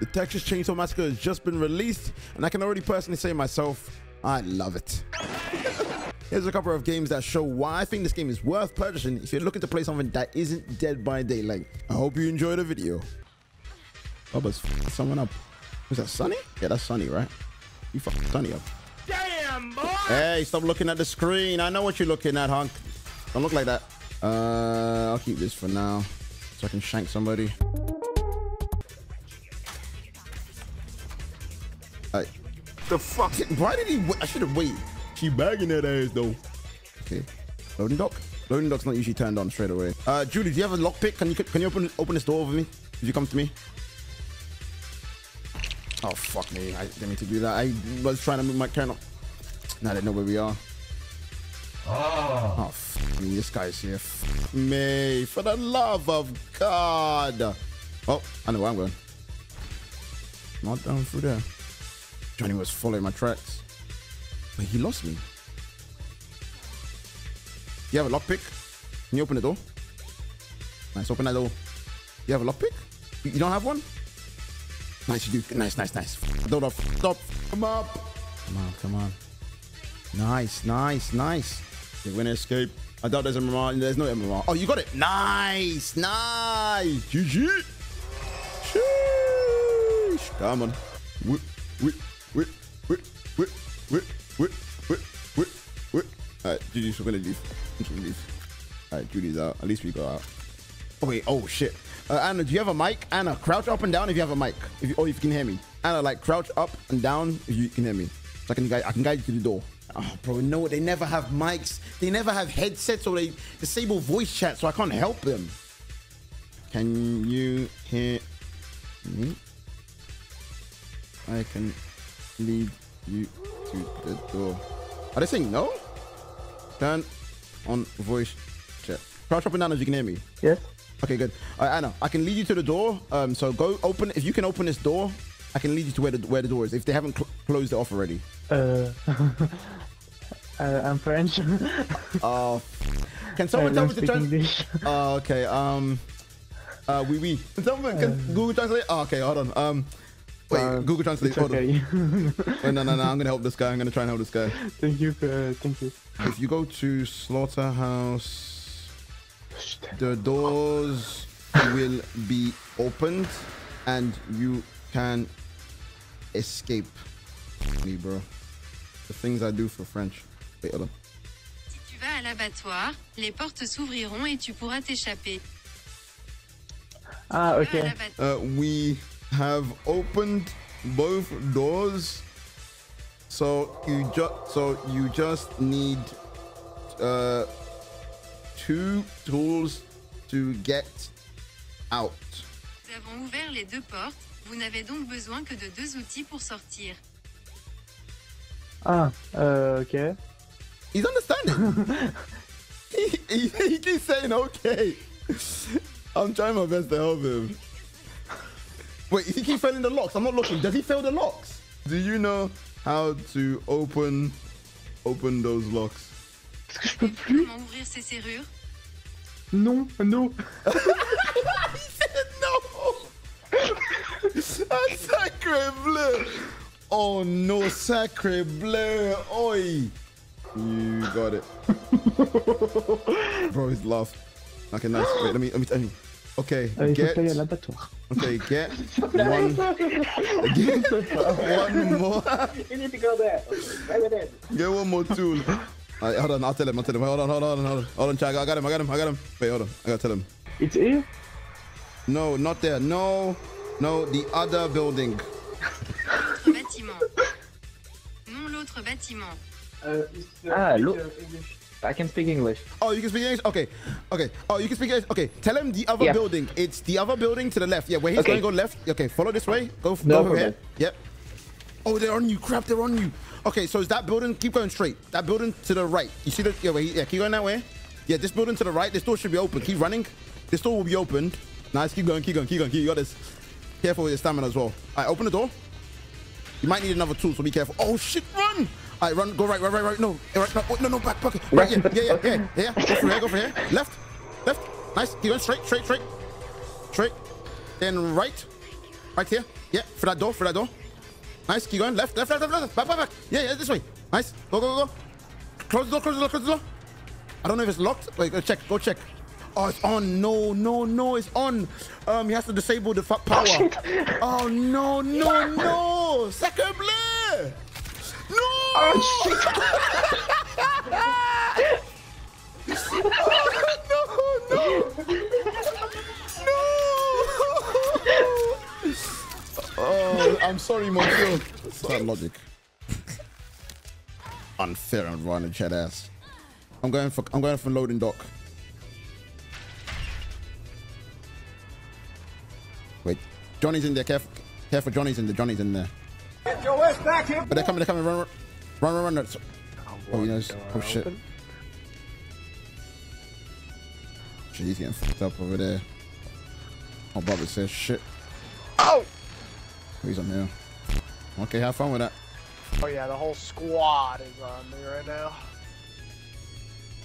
The Texas Chainsaw Massacre has just been released, and I can already personally say myself, I love it. Here's a couple of games that show why I think this game is worth purchasing if you're looking to play something that isn't Dead by Daylight. I hope you enjoy the video. Bubba's f***ing someone up. Was that Sonny? Yeah, that's Sonny, right? You fucking Sonny up. Damn, boy! Hey, stop looking at the screen. I know what you're looking at, hunk. Don't look like that. Uh, I'll keep this for now so I can shank somebody. The fuck? Why did he? Wait? I should have waited. She bagging that ass though. Okay, loading dock. Loading dock's not usually turned on straight away. Uh, Julie, do you have a lockpick? Can you can you open open this door for me? Did you come to me? Oh fuck me! I didn't mean to do that. I was trying to move my camera. Now they know where we are. Oh, fuck me. This guy's here. Fuck me. For the love of God. Oh, I know where I'm going. Not down through there. Johnny was following my tracks. But he lost me. You have a lockpick? Can you open the door? Nice, open that door. You have a lockpick? You don't have one? Nice, you do. Nice, nice, nice. Don't up. Stop. Come up. Come on, come on. Nice, nice, nice. Okay, winner escape. I doubt there's a MMR. There's no MMR. Oh, you got it. Nice, nice. GG. Sheesh. Come on. Whip, whip, whip, whip, whip, whip, whip, whip, whip. All right, GG's. We're gonna leave. We're gonna leave. All right, Judy's out. At least we got out. Oh wait. Oh shit. Uh, Anna, do you have a mic? Anna, crouch up and down if you have a mic. If you, or if you can hear me. Anna, like crouch up and down if you can hear me. So I can guide. I can guide you to the door. Oh, bro, no, they never have mics. They never have headsets or they disable voice chat, so I can't help them. Can you hear me? I can lead you to the door. Are they saying no? Turn on voice chat. Crouch up and down as you can hear me. Yes. Okay, good. All right, Anna, I can lead you to the door. Um, so go open. If you can open this door, I can lead you to where the where the door is. If they haven't cl- closed it off already. Uh, uh, I'm French. Oh, can someone tell me to trans? English. Oh, okay. Um, uh, oui, oui. Can someone can Google Translate? Oh, okay, hold on. Um, wait, Uh, Google Translate. It's Hold on. okay. Wait, no, no, no. I'm gonna help this guy. I'm gonna try and help this guy. thank you. Uh, thank you. If you go to slaughterhouse, the doors will be opened, and you can escape. Me, bro. The things I do for French. Wait, hold on. Si tu vas à l'abattoir, les portes s'ouvriront et tu pourras t'échapper. Ah, okay. Uh, we have opened both doors, so you just so you just need uh two tools to get out. Nous avons ouvert les deux portes. Vous n'avez donc besoin que de deux outils pour sortir. Ah, uh, okay. He's understanding. he, he, he keeps saying okay. I'm trying my best to help him. Wait, he keeps failing the locks. I'm not looking. Does he fail the locks? Do you know how to open open those locks? Est-ce que je peux plus Comment ouvrir ces serrures Non, non. he said no. Ah, sacre bleu. Oh no, sacre bleu. Oi. You got it. Bro, he's laugh. Okay, nice. Wait, let me let me tell you. Okay, get que t'ailles à l'abattoir. okay, get one get one more You need to go there. Right get one more tool. Alright, hold on, I'll tell him, I'll tell him. Hold on, hold on, hold on, hold on, Chad. I got him, I got him, I got him. Wait, hold on. I gotta tell him. It's here? No, not there. No, no, the other building. L'autre bâtiment. Non, l'autre bâtiment. Uh, Ah, it's, look. uh, English. I can speak English. Oh, you can speak English? Okay. Okay. Oh, you can speak English? Okay. Tell him the other Yeah. building. It's the other building to the left. Yeah, where he's Okay. going to go left. Okay, follow this way. Go, No go over here. Yep. Oh, they're on you. Crap, they're on you. Okay, so is that building? Keep going straight. That building to the right. You see the, yeah, wait, yeah, keep going that way. Yeah, this building to the right. This door should be open. Keep running. This door will be opened. Nice. Keep going, keep going, keep going. Keep, you got this. Careful with your stamina as well. All right, open the door. You might need another tool, so be careful. Oh, shit, run. All right, run. Go right, right, right, right. No, right, no, oh, no, no, back pocket. Right, yeah, yeah, yeah, yeah, yeah. Go for here, go for here. Left, left. Nice. Keep going straight, straight, straight. Straight. Then right. Right here. Yeah, for that door, for that door. Nice, keep going. Left, left, left, left, left. Back, back, back. Yeah, yeah, this way. Nice. Go, go, go, go. Close the door, close the door, close the door. I don't know if it's locked. Wait, go check, go check. Oh, it's on. No, no, no, it's on. Um, he has to disable the power. Oh, no, no, no. Second blur. No. Oh shit! no, no. Oh, I'm sorry, Monsieur. It's not logic. Unfair and running chat ass. I'm going for I'm going for loading dock. Wait, Johnny's in there. Careful, careful. Johnny's in there. Johnny's in there. Get your ass back here. But they're coming. They're coming. Run, run, run, run. run. Oh, he knows. Oh shit. Shit, he's getting fucked up over there. Oh, Bobby says shit. Oh! He's on here. Okay, have fun with that. Oh yeah, the whole squad is on me right now.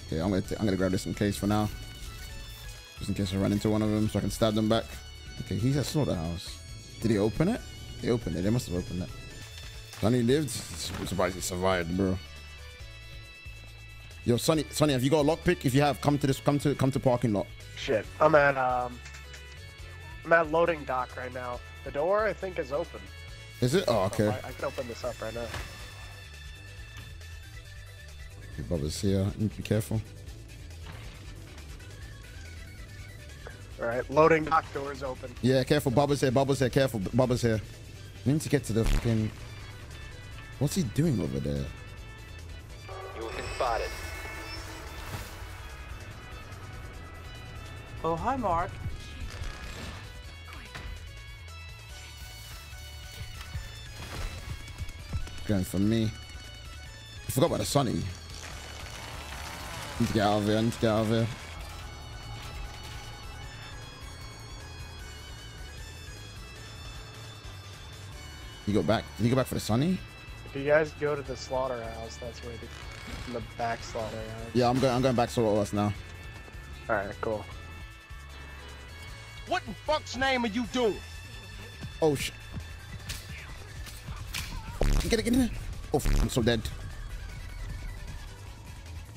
Okay, I'm gonna t- I'm gonna grab this in case for now, just in case I run into one of them, so I can stab them back. Okay, he's at slaughterhouse. Did he open it? They opened it. They must have opened it. Sonny lived. I'm surprised he survived, bro. Yo, Sonny, Sonny, have you got a lockpick? If you have, come to this, come to, come to parking lot. Shit, I'm at um, I'm at loading dock right now. The door I think is open. Is it? Oh, okay. I, I can open this up right now. Okay, Bubba's here. Be careful. All right, loading dock door is open. Yeah, careful. Bubba's here. Bubba's here. Careful. Bubba's here. We need to get to the fucking. What's he doing over there? You have been spotted. Oh, hi, Mark. Going for me. I forgot about the Sonny. Need to get out of here. I need to get out of here. You go back. Did you go back for the Sonny? If you guys go to the slaughterhouse, that's where the the back slaughterhouse. Yeah, I'm going. I'm going back to us now. All right, cool. What in fuck's name are you doing? Oh shit! Get it, get in there! Oh, f- I'm so dead.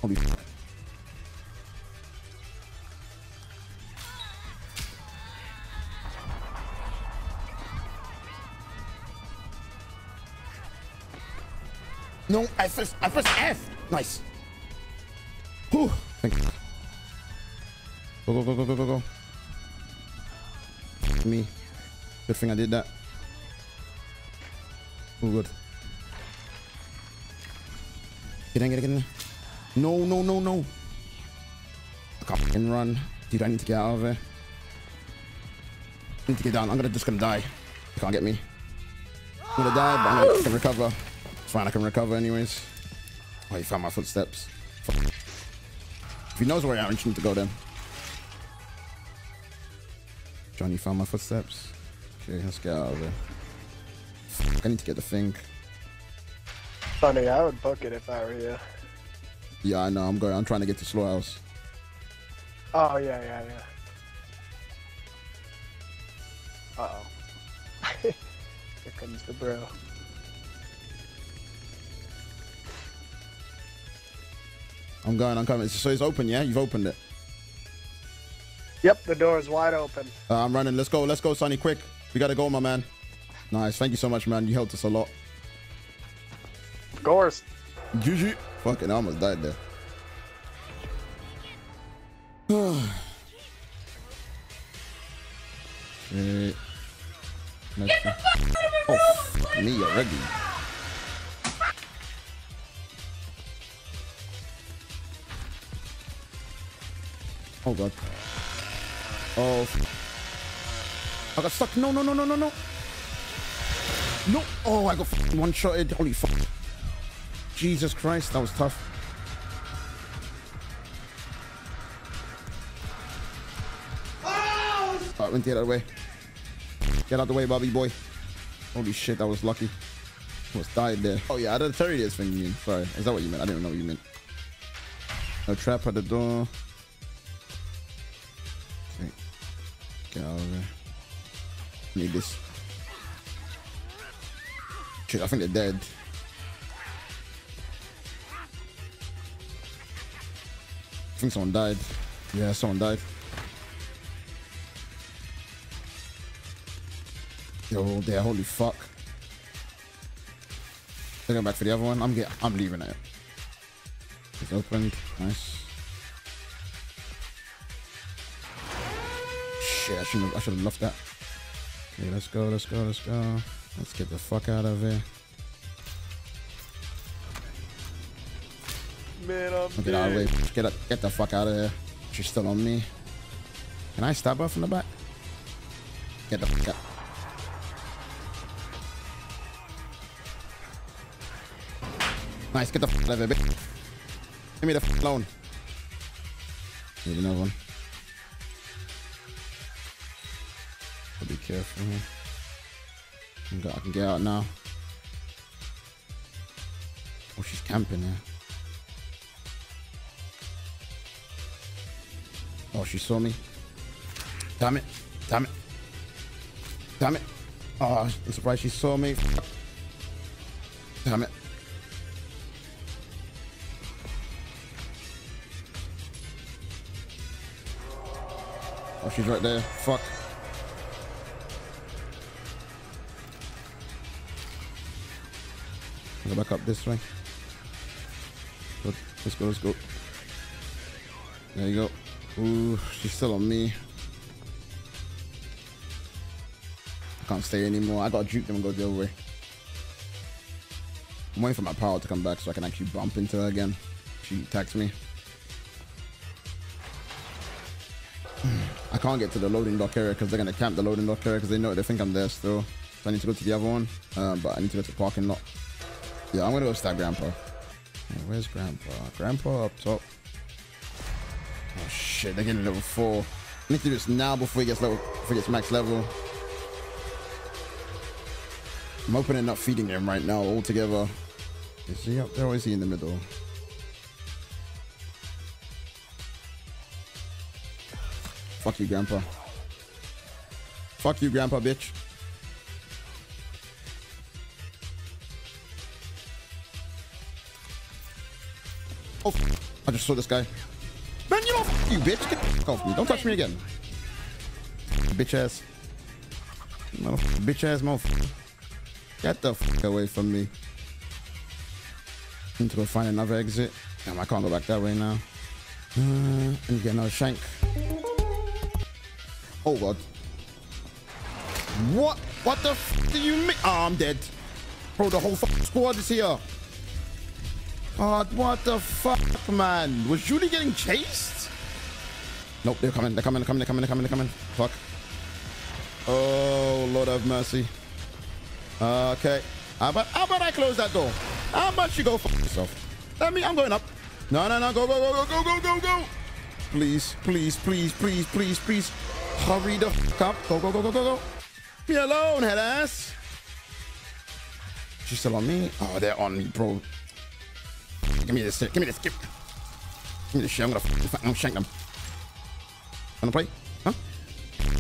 Holy fuck. No, I first, I first F. Nice. Whew. Thank you. Go, go, go, go, go, go, go. Me. Good thing I did that. Oh, good. Get in, get in, get in. No, no, no, no. I can't run. Dude, I need to get out of here. I need to get down. I'm gonna just gonna die. You can't get me. I'm gonna die, but I'm gonna, recover. It's fine, I can recover anyways. Oh, he found my footsteps. If he knows where I am, you need to go then. Johnny found my footsteps. Okay, let's get out of there. Fuck, I need to get the thing. Funny, I would book it if I were you. Yeah, I know. I'm going. I'm trying to get to Slaughterhouse. Oh yeah, yeah, yeah. Uh oh. Here comes the bro. I'm going. I'm coming. So it's open, yeah? You've opened it. Yep, the door is wide open. Uh, I'm running. Let's go. Let's go, Sonny. Quick. We gotta go, my man. Nice. Thank you so much, man. You helped us a lot. Of course. GG. Fucking, I almost died there. Shit. Next one. Oh, me already. Oh god. Oh. I got stuck. No, no, no, no, no, no. No. Oh, I got one shotted. Holy fuck. Jesus Christ, that was tough. Oh! Alright, went get out of the way. Get out the way, Bobby boy. Holy shit, that was lucky. Almost died there. Oh yeah, I tell you this thing you mean. Sorry. Is that what you meant? I didn't know what you meant. No trap at the door. This. Shit, I think they're dead. I think someone died. Yeah, someone died. Yo, there, holy fuck. They're going back for the other one. I'm get I'm leaving it. It's opened. Nice. Shit, I shouldn't have, I should have left that. Okay, let's go, let's go, let's go. Let's get the fuck out of here. Man, I'm Get out of the way. Get, up, get the fuck out of here. She's still on me. Can I stab her from the back? Get the fuck out. Nice, get the fuck out of here, bitch. Give me the fuck alone. Need another one. Careful I can get out now. Oh, she's camping here. Oh, she saw me. Damn it. Damn it. Damn it. Oh, I'm surprised she saw me. Damn it. Oh, she's right there. Fuck. Go back up this way. Good. Let's go, let's go. There you go. Ooh, she's still on me. I can't stay anymore. I gotta juke them and go the other way. I'm waiting for my power to come back so I can actually bump into her again. She attacks me. I can't get to the loading dock area because they're gonna camp the loading dock area because they know they think I'm there still. So I need to go to the other one. Um, but I need to go to the parking lot. Yeah, I'm gonna go stab Grandpa. Where's Grandpa? Grandpa up top. Oh shit, they're getting level four. I need to do this now before he gets level before he gets max level. I'm hoping they're not feeding him right now altogether. Is he up there or is he in the middle? Fuck you, Grandpa. Fuck you, Grandpa, bitch. Just saw this guy. Man, you know, f- you bitch. Get off me. Don't touch me again. Bitch ass. Bitch ass motherfucker. Get the fuck away from me. Need to go find another exit. Damn, I can't go back that way now. Uh, and get another shank. Oh god. What? What the f do you mean? Oh, I'm dead. Bro, the whole squad is here. Oh, what the fuck, man? Was Julie getting chased? Nope, they're coming, they're coming, they're coming, they're coming, they're coming, they're coming. Fuck. Oh, Lord have mercy. Okay. How about, how about I close that door? How about you go fuck yourself? Let me, I'm going up. No, no, no, go, go, go, go, go, go, go, go. Please, please, please, please, please, please. Hurry the fuck up. Go, go, go, go, go, go. Me alone, head ass. She's still on me? Oh, they're on me, bro. Give me this. Give me this. Give, give me this shit. I'm gonna fucking shank them. Wanna play? Huh?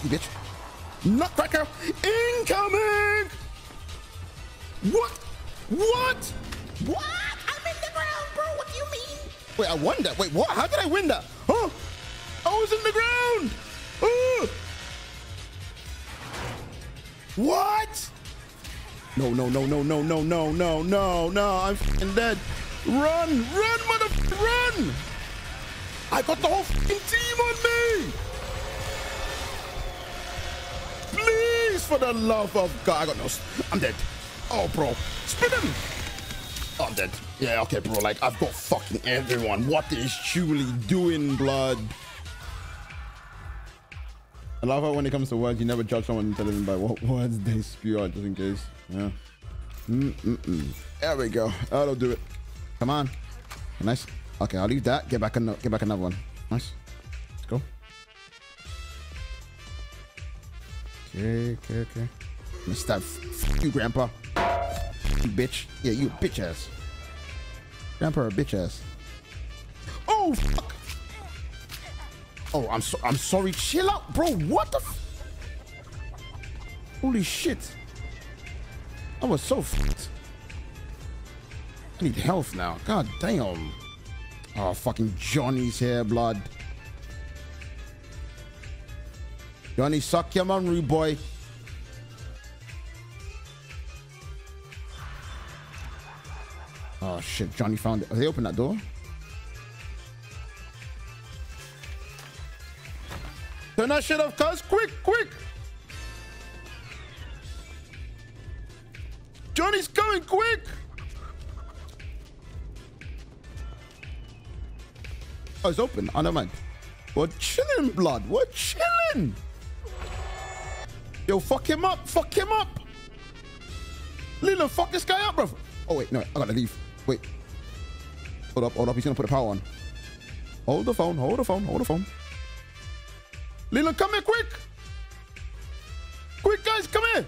You bitch. Nutcracker incoming! What? What? What? I'm in the ground, bro. What do you mean? Wait, I won that. Wait, what? How did I win that? Huh? I was in the ground. Oh. What? No, no, no, no, no, no, no, no, no, no. I'm dead. Run, run, motherfucker, run! I got the whole team on me! Please, for the love of God, I got no. I'm dead. Oh, bro, spin him! Oh, I'm dead. Yeah, okay, bro. Like I've got fucking everyone. What is Julie doing, blood? I love how when it comes to words, you never judge someone tell them by what words they spew out, just in case. Yeah. Mm-mm-mm. There we go. That'll do it. Come on. Nice. Okay, I'll leave that. Get back another. Get back another one. Nice. Let's go. Okay, okay, okay. I'm stab you, Grandpa. You bitch. Yeah, you bitch ass. Grandpa a bitch ass. Oh fuck. Oh, I'm so I'm sorry. Chill out, bro. What the? Holy shit. I was so fucked. I need health now. God damn. Oh, fucking Johnny's here, blood. Johnny, suck your man, rude boy. Oh shit, Johnny found it. Oh, they opened that door. Turn that shit off, cuz. Quick, quick. Johnny's coming, quick. Oh, it's open. Oh, never mind. We're chilling, blood. We're chilling. Yo, fuck him up. Fuck him up. Leland, fuck this guy up, bro. Oh, wait. No, I gotta leave. Wait. Hold up, hold up. He's gonna put the power on. Hold the phone. Hold the phone. Hold the phone. Leland, come here, quick. Quick, guys, come here.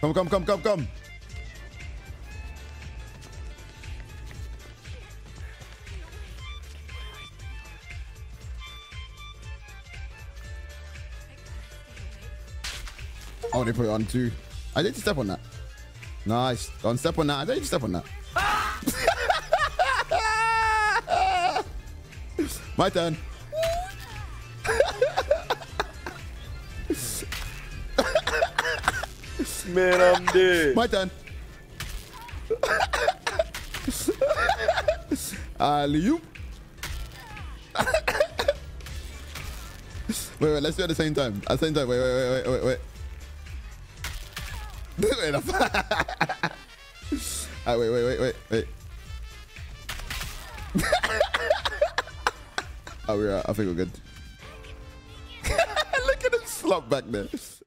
Come, come, come, come, come. Oh, they put it on too. I did step on that. Nice. Don't step on that. I did step on that. My turn. Man, I'm dead. My turn. Alley you. wait, wait, let's do it at the same time. At the same time. Wait, wait, wait, wait, wait, wait. Ah, wait, wait, wait, wait, wait. oh, we're, uh, I think we're good. Look at him slump back there.